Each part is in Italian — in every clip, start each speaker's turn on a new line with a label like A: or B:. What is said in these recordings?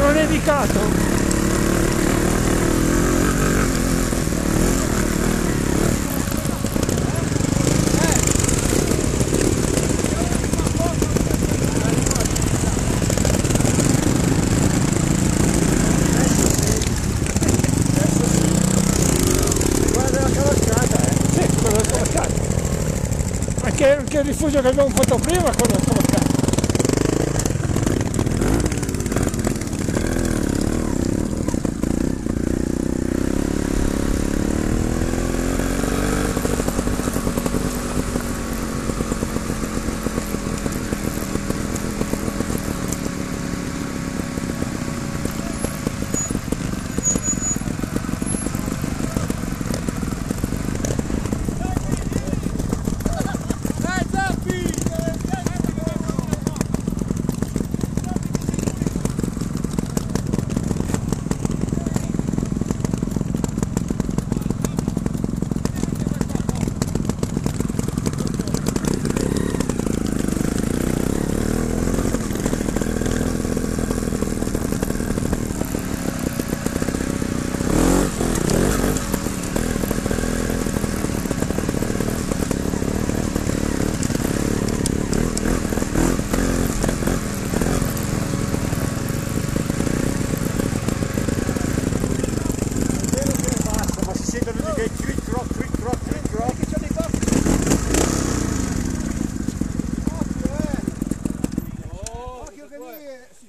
A: nevicato.
B: Guarda la cavalcata, eh.
A: Anche, anche il rifugio che abbiamo fatto prima, quello è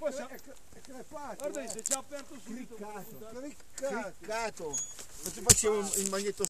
B: lì è, è, è crepato.
C: Guarda,
B: eh.
C: si è già aperto subito.
B: Criccato. Criccato. Ma ti facevo il magnetoscopo.